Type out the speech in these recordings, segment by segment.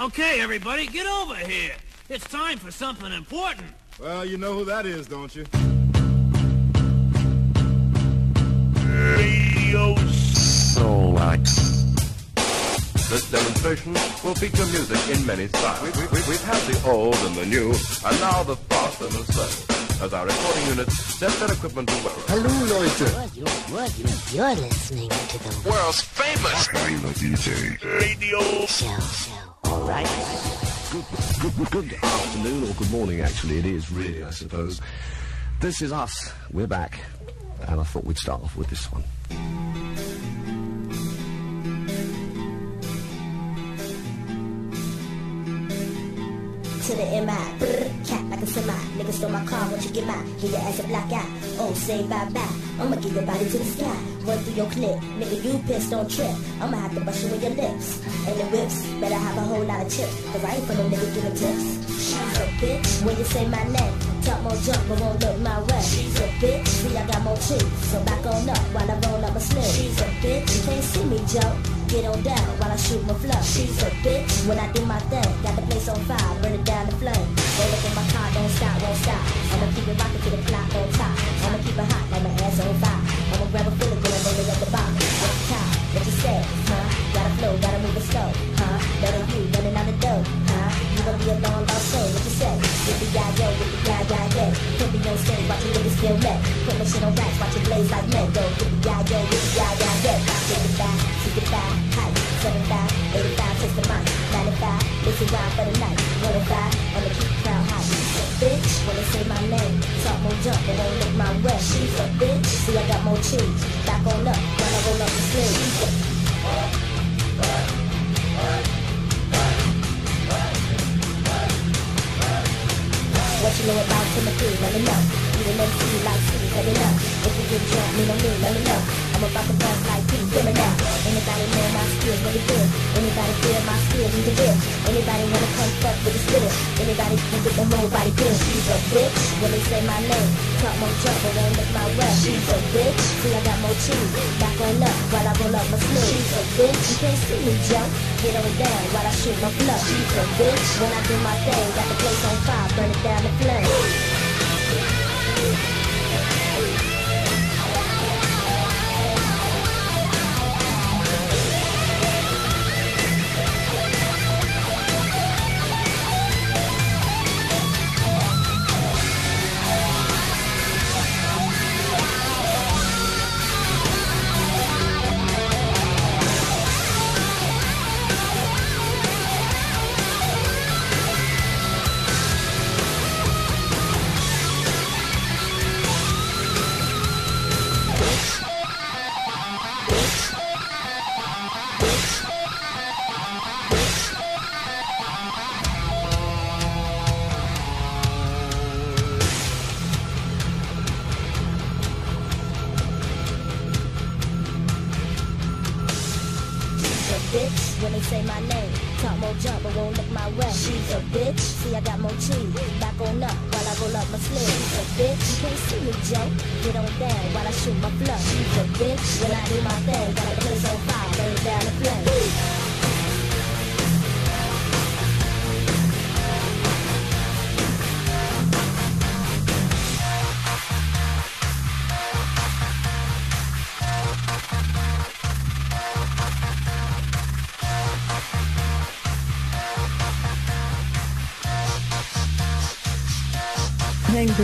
Okay, everybody, get over here. It's time for something important. Well, you know who that is, don't you? Radio Soulwax. This demonstration will feature music in many styles. We, we, we, we've had the old and the new, and now the fast and the slow. As our recording units set their equipment to work. Hello, Leute. What, you, what, you, you're listening to the World's famous Tyler DJ. Radio show, show. All right. Good, good, good afternoon, or good morning, actually. It is really, I suppose. This is us. We're back. And I thought we'd start off with this one. To the MI. Brr, cat like a semi. Nigga stole my car, won't you get mine? Get your ass a black eye. Oh, say bye bye. I'ma give your body to the sky. Run through your clip. Nigga, you pissed, don't trip. I'ma have to bust you with your lips. And the whips, better have a whole lot of chips. Cause I ain't for no nigga giving tips. She's a bitch when you say my name. Talk more junk, but won't look my way. She's a bitch, see I got more cheese. So back on up while I roll up my sleeve. She's a bitch, you can't see me, Joe. Get on down while I shoot my flow. She's a bitch when I do my thing. Got the place on fire, burn it down the flame. Roll up in my car, don't stop, won't stop. I'ma keep it rocking to the clock on top. I'ma keep it hot like my ass on fire. I'ma grab a feeling when I roll it at the bottom. At the top, what you say, huh? Gotta flow, gotta move it slow, huh? Better you running out the dough, huh? You gonna be a long lost soul, what you say? Yippee yi yi yay. Put me on stage, watch your niggas feel me. Put my shit on wax, watch it blaze like me. Go yi yo, yi yi yay. Take it back, take it back, height. 75, 85, takes the mic. 95, makes it rhyme for the night. 105, I'ma keep crowd hot. She's a bitch they say my name. Talk more jump, but won't look my way. She's a bitch, see I got more cheese. Back on up know about Timothy, let me know. You an MC like C, let me know. If you get drunk, me no me, let me know. I'm about to bust like P, let me know. Anybody know my skills, really good. Anybody feel my skills, you can do. Anybody wanna come fuck with the spitter. Anybody can get them nobody good. She's a bitch, when they say my name. Talk more jump, but won't look my way. She's a bitch, see I got more cheese. Back on up, while I roll up my sleeve. She's a bitch, you can't see me jump. Get on down, while I shoot my flow. She's a bitch, when I do my thing. Got the place on fire, burn it down the flame.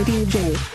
Angry DJ.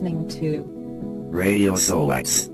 Listening to Radio Soulwax.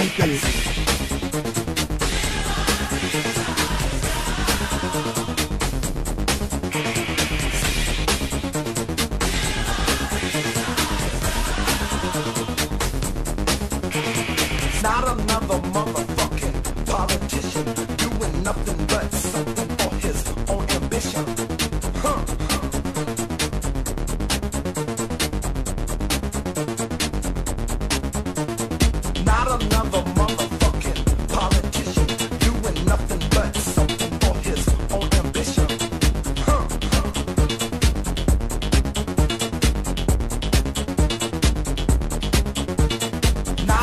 People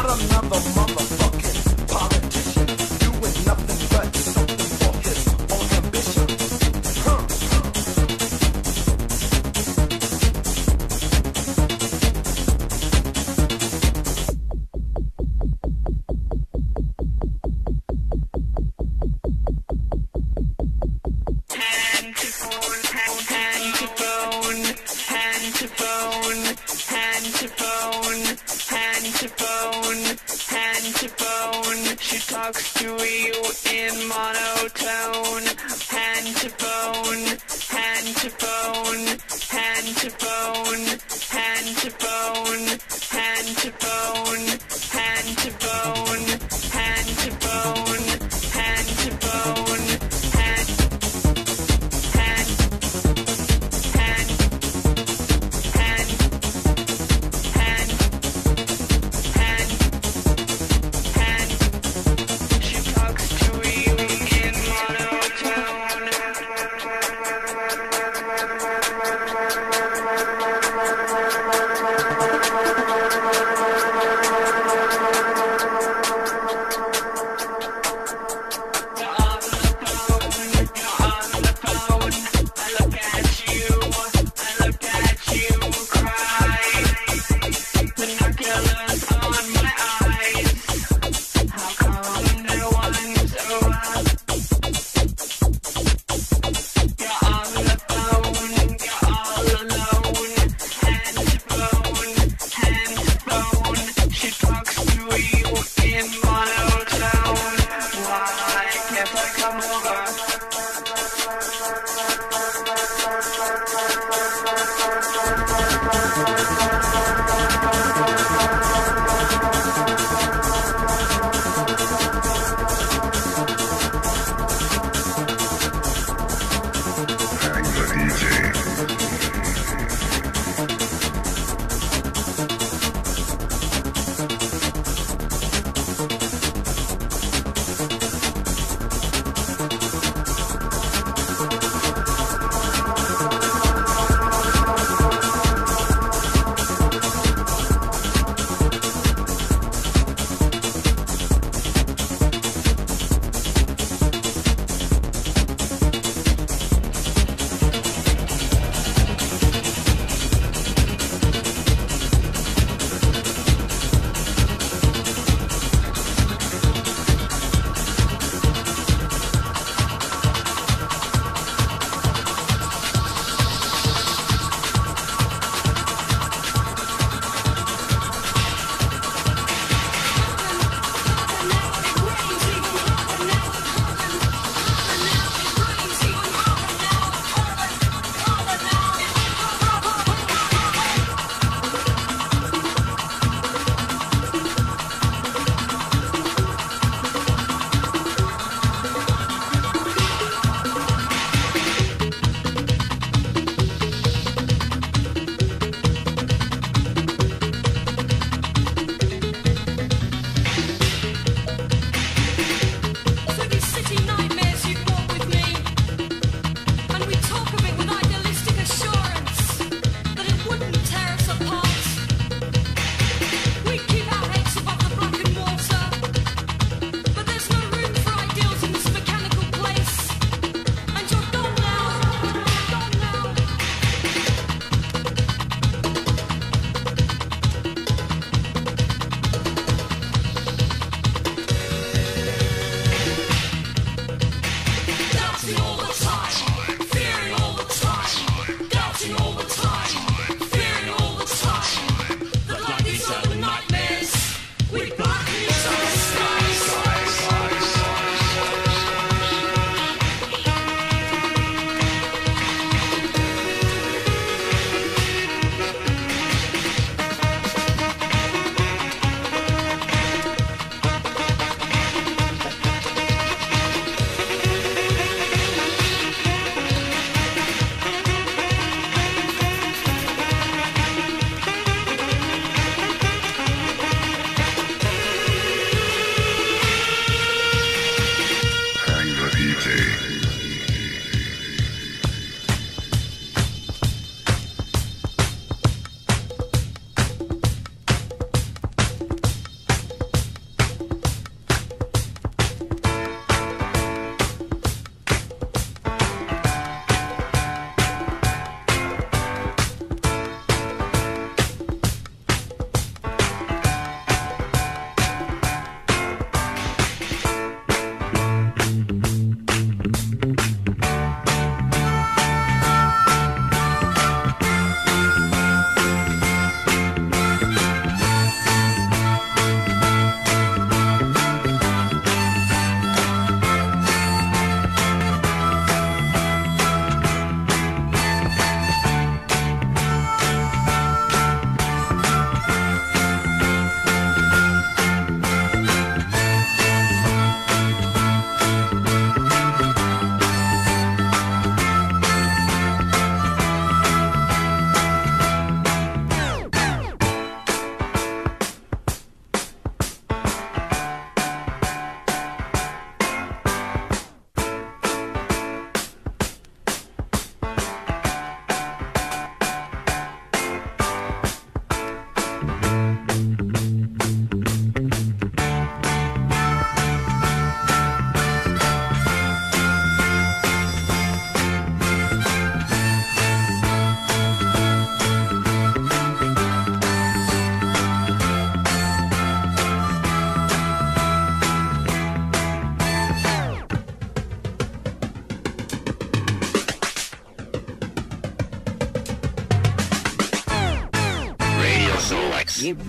another motherfucker.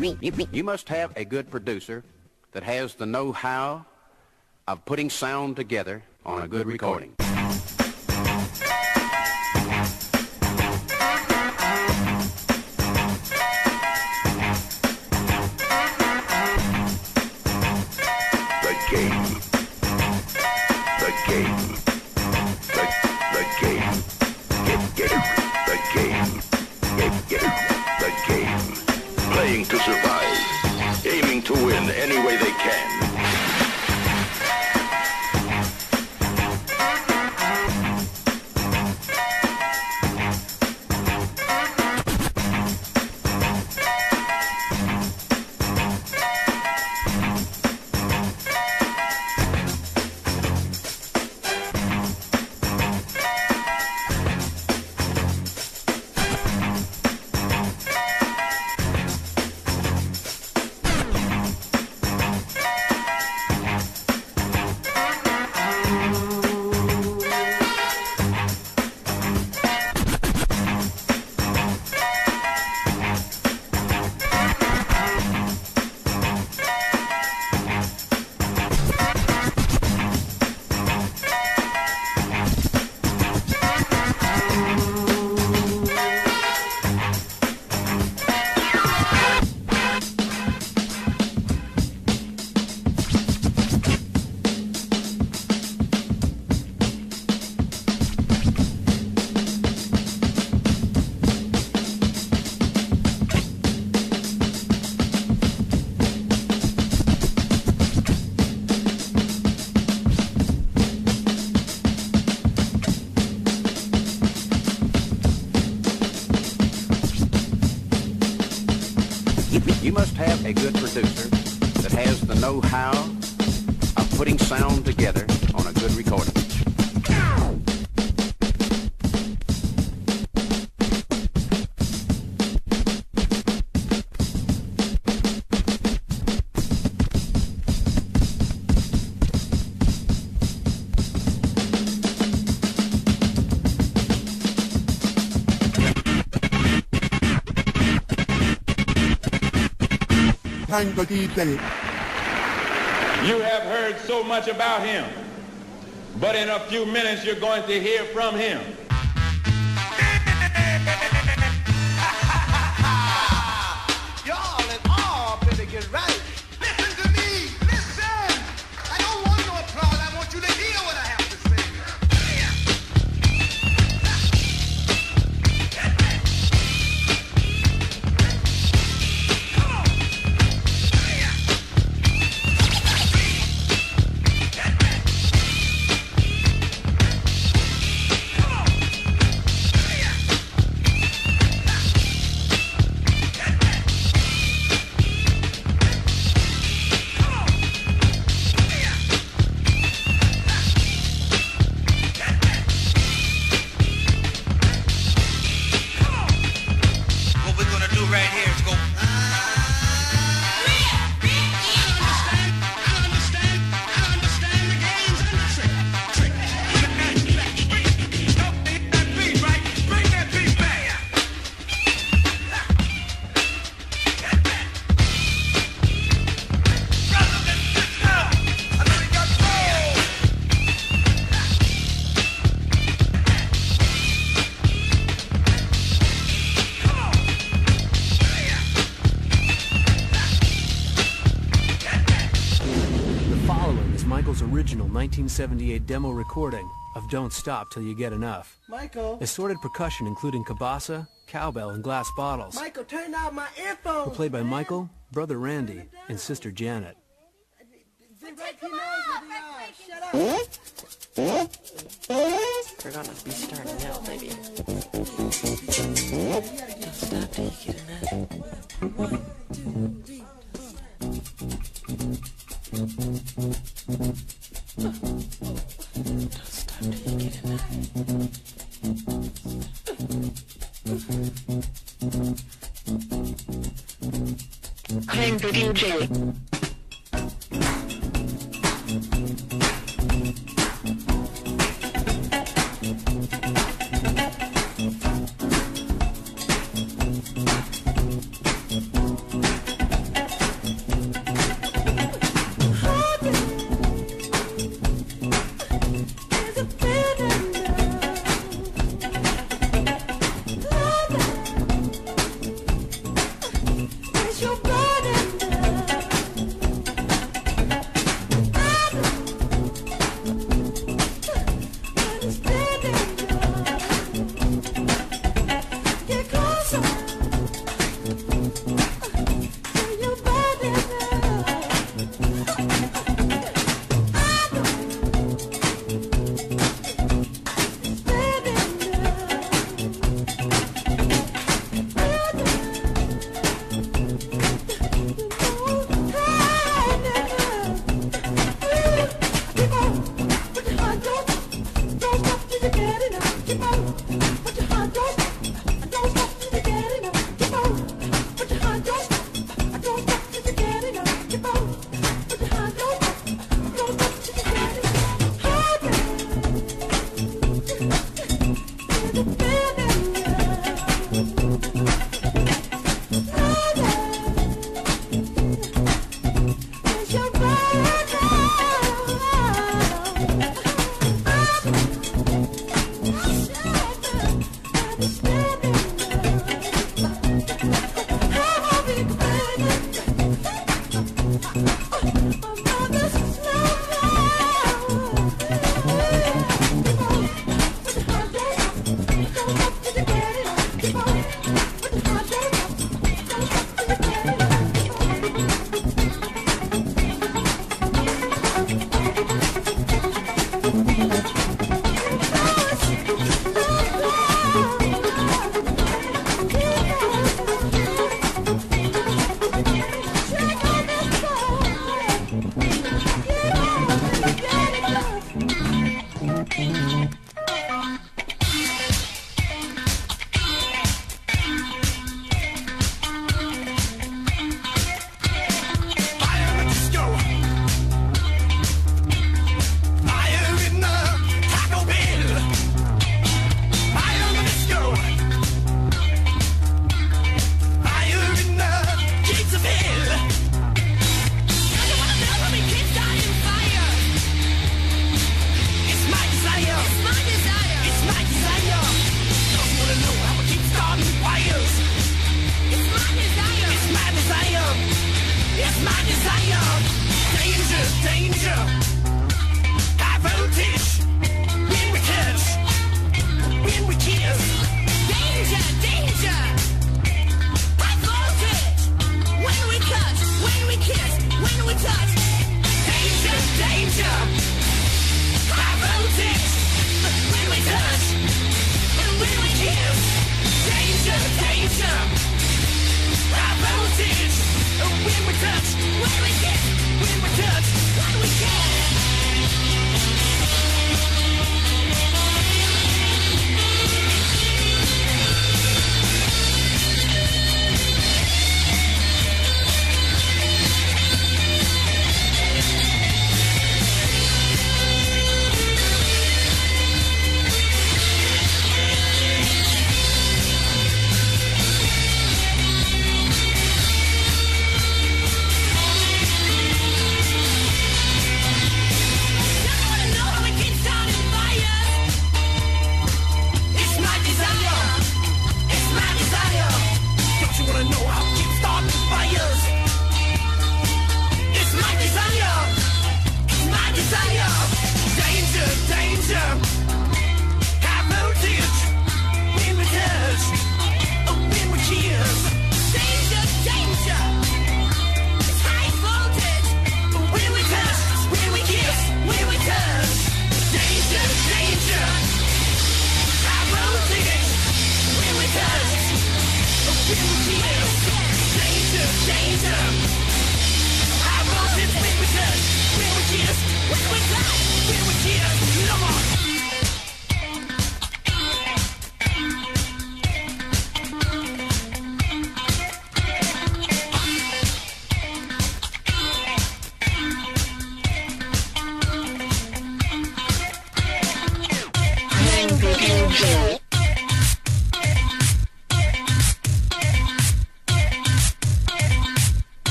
You must have a good producer that has the know-how of putting sound together on a good recording. You have heard so much about him, but in a few minutes you're going to hear from him. 1978 demo recording of Don't Stop Till You Get Enough. Michael. Assorted percussion including cabasa, cowbell, and glass bottles. Michael, turn out my Were earphones. played by Michael, brother Randy, and sister Janet. We're gonna be starting now, baby. The DJ.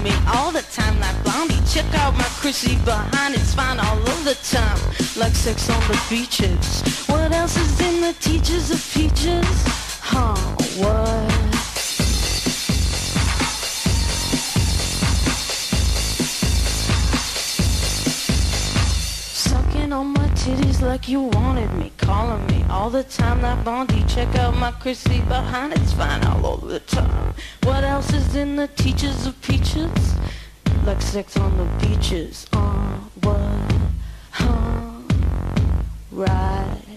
Me all the time like Blondie. Check out my Chrissy behind, it's fine all of the time. Like sex on the beaches. What else is in the teachers of peaches? Huh, what? Sucking on my titties like you wanted me. Calling me all the time That Blondie. Check out my Chrissy behind, it's fine all over the time. What else is in the teachers of peaches? Like sex on the beaches. What? Huh? Right.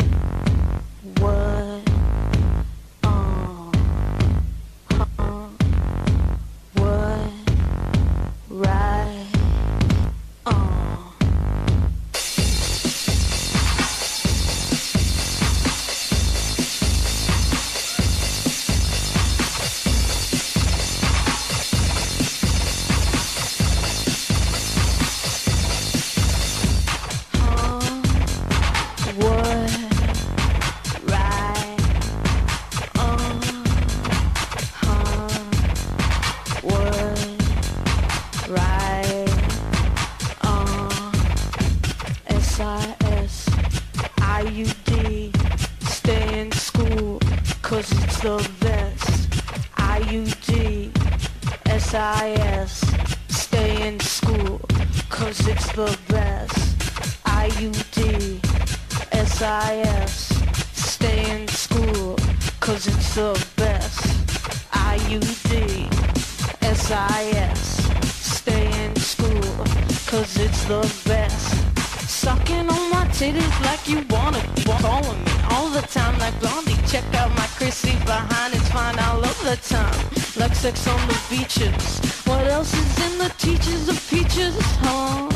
Sex on the beaches. What else is in the teachers of peaches? Huh?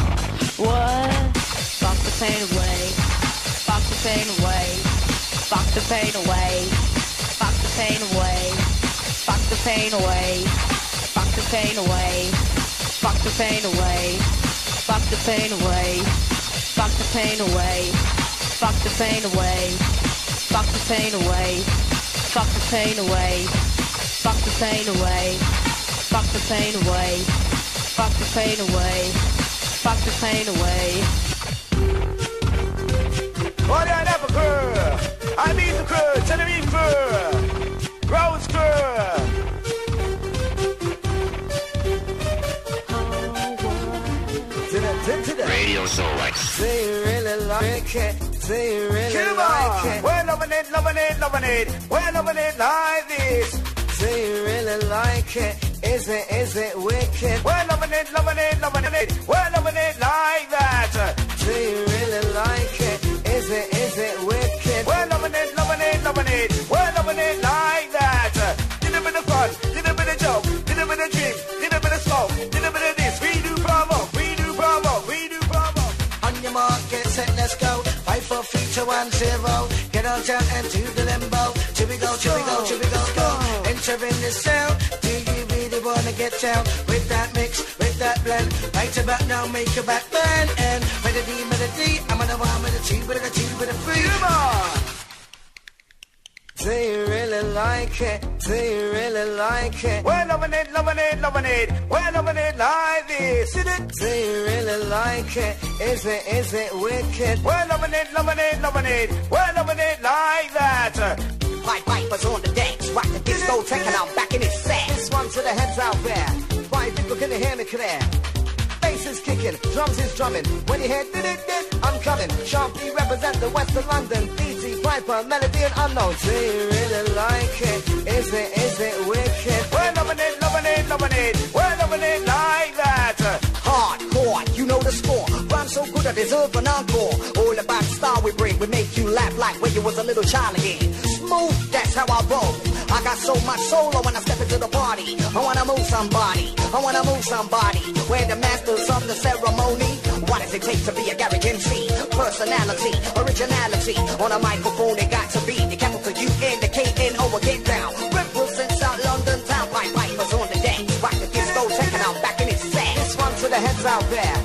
What? Fuck the pain away. Fuck the pain away. Fuck the pain away. Fuck the pain away. Fuck the pain away. Fuck the pain away. Fuck the pain away. Fuck the pain away. Fuck the pain away. Fuck the pain away. Fuck the pain away. Fuck the pain away. Fuck the pain away. Fuck the pain away. Fuck the pain away. Fuck the pain away. Yeah, Napa crew. I mean the crew, Tenerife crew, Rose crew. Radio Soulwax. Say you really like it. Say you really Come like it. We're loving it, loving it, loving it. We're loving it like this. Say you really like it. Is it, is it wicked? We're loving it, loving it, loving it. We're loving it like that. Say you really like it. Is it, is it wicked? We're loving it, loving it, loving it. We're loving it like that. Did a bit of fun, did a bit of joke, did a bit of drink, did a bit of smoke, did a bit of this. We do bravo, we do bravo, we do bravo. On your mark, get set, let's go. Five, four, three, two, one, zero. Get on down and do the limbo. Here we go, here we go, here we go, go. Entering the sound. Do you really wanna get down with that mix, with that blend? Right about now, make your back bend. And melody, melody. I'm on the one with a two, with a two, with a three. Come on. Do you really like it? Do you really like it? We're loving it, loving it, loving it. We're loving it like this. Is it? Do you really like it? Is it, is it wicked? We're loving it, loving it, loving it. We're loving it like that. Hear? Bass is kicking, drums is drumming. When you hear did it did, I'm coming. Sharply represent the west of London. Pied Piper, melody and unknown. Do you really like it? Is it, is it wicked? We're loving it, loving it, loving it. We're loving it like that. Hardcore, you know the score. Rhyme so good I deserve an encore. All about the style we bring, we make you laugh like when you was a little child again. Smooth, that's how I roll. I got so much solo when I step into the party. I wanna move somebody, I wanna move somebody. We're the masters of the ceremony. What does it take to be a garage MC? Personality, originality. On a microphone, it got to be the capital U N, the K N O, or get down. Represent South London town, Pied Pipers on the dance. Rock the disco, taking out back in its set. This one to the heads out there.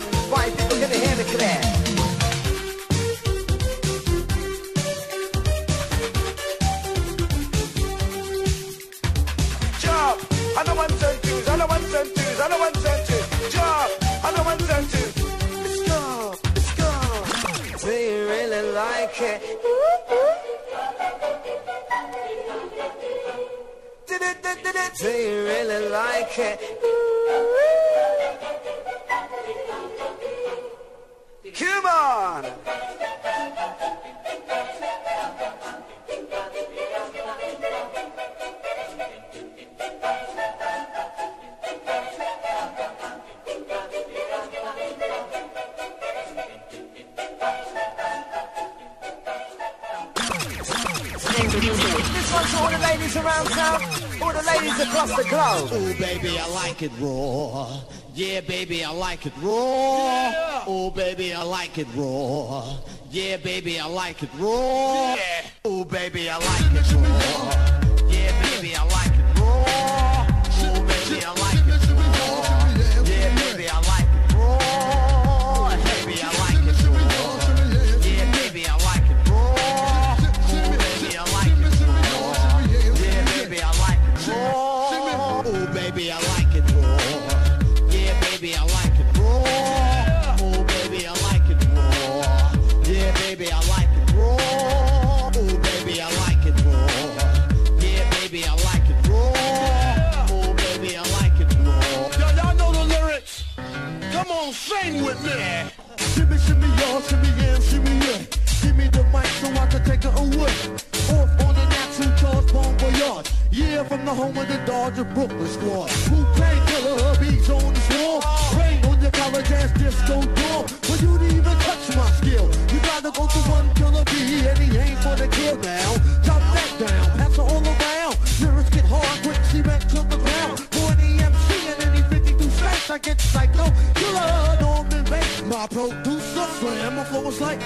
I know I know I know. Job, I know. Let's go, let's go. Do you really like it? Do you really like it? Come on! This one's for all the ladies around town, all the ladies across the globe. Oh, baby, I like it raw. Yeah, baby, I like it raw. Oh, baby, I like it raw. Yeah, baby, I like it raw. Oh, baby, I like it raw. Home of the Dodger Brooklyn squad. Who played killer beats on the swarm? Rain on your college ass disco dorm. For you to even touch my skill, you gotta go to one killer bee and he ain't for the kill now. Chop that down, pass it all around. Lyrics get hard, quick cement to the ground. For an EMC and any 52 slash, I get psycho. Killer, Norman Bates, my producer. Slam, my flow is like,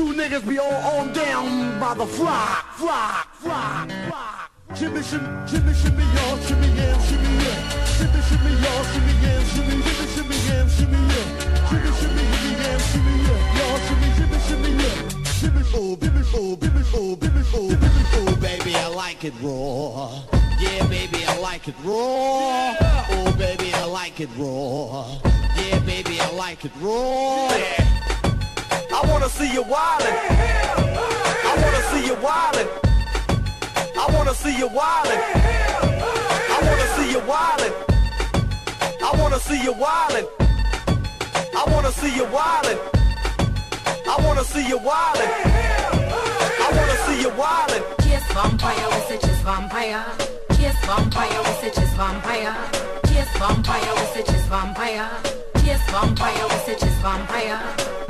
Zoo niggas be all on down by the flock, flock, flock, flock. Shimmy, shimmy, shimmy, shimmy, y'all, shimmy, yeah, shimmy, yeah. Shimmy, shimmy, y'all, shimmy, yeah, shimmy, shimmy, shimmy, yeah, shimmy, yeah. Shimmy, shimmy, shimmy, yeah, shimmy, yeah. Y'all, shimmy, shimmy, shimmy, yeah. Shimmy, oh, bimmy, oh, bimmy, oh, bimmy, oh, bimmy, oh. oh, baby, I like it raw. Yeah, baby, I like it raw. Oh, baby, I like it raw. Yeah, baby, I like it raw. I wanna see you wildin'. I wanna see you wildin'. I wanna see you wildin'. I wanna see you wildin'. I wanna see you wildin'. I wanna see you wildin'. I wanna see you wildin'. I wanna see you wildin'. Kiss vampire, we say kiss vampire. Kiss vampire, we say kiss vampire. Kiss vampire, we say kiss vampire. Kiss vampire, we say kiss vampire.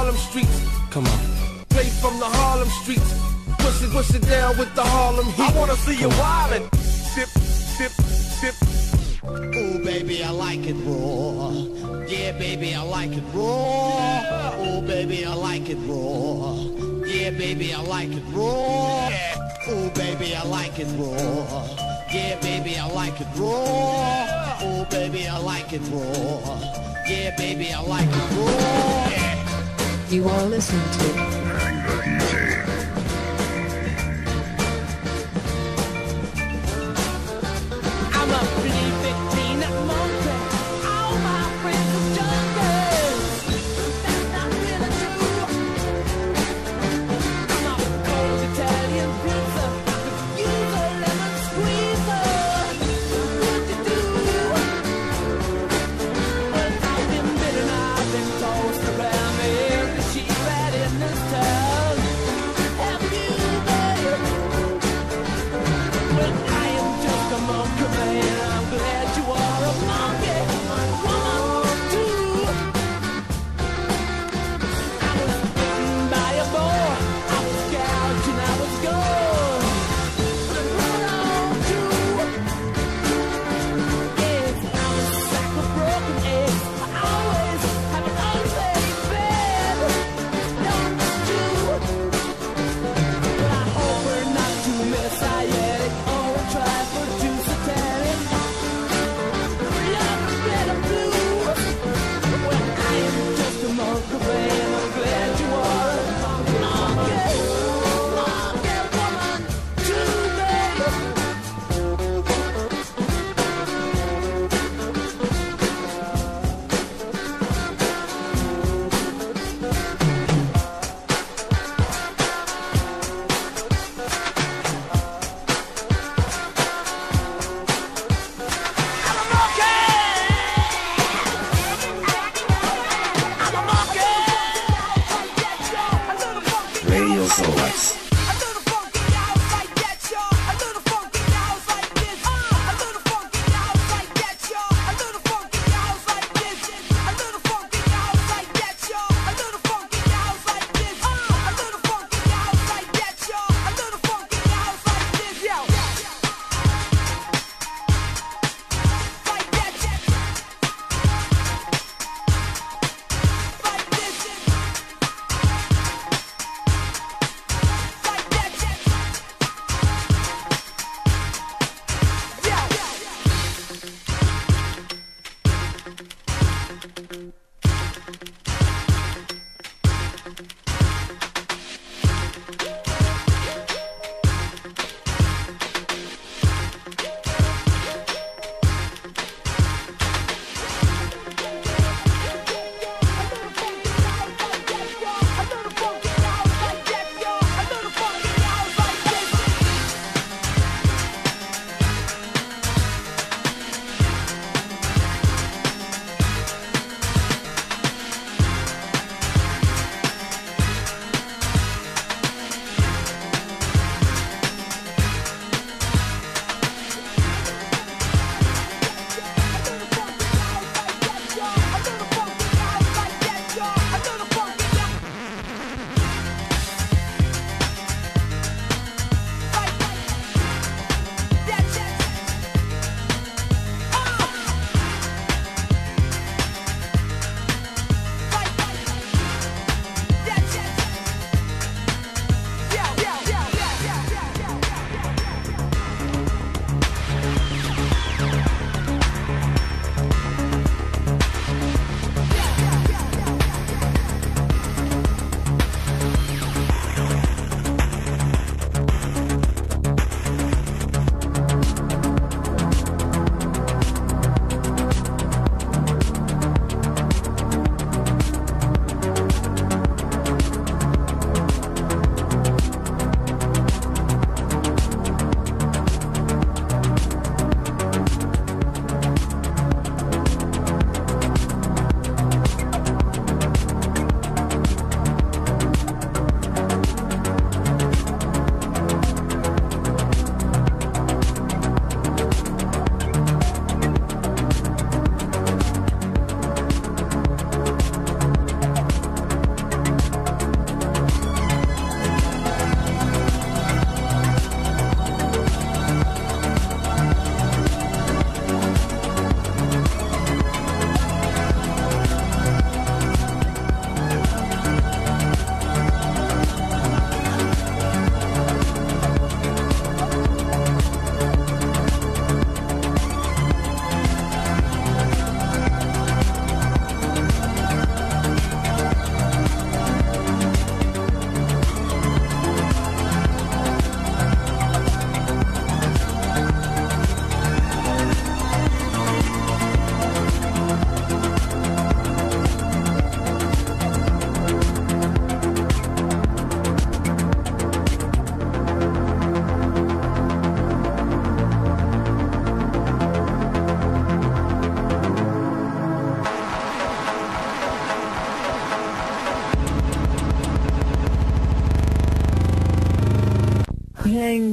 from the Harlem streets. Push it, push it down with the Harlem heat. I wanna see you wildin'. Sip, sip, sip. Oh, baby, I like it raw. Yeah, baby, I like it raw. Oh, baby, I like it raw. Yeah, baby, I like it raw. Oh, baby, I like it raw. Yeah, baby, I like it raw. Oh, baby, I like it raw. Yeah, baby, I like it raw. You are listening to Easy.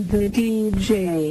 The DJ.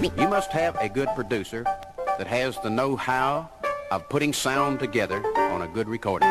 You must have a good producer that has the know-how of putting sound together on a good recording.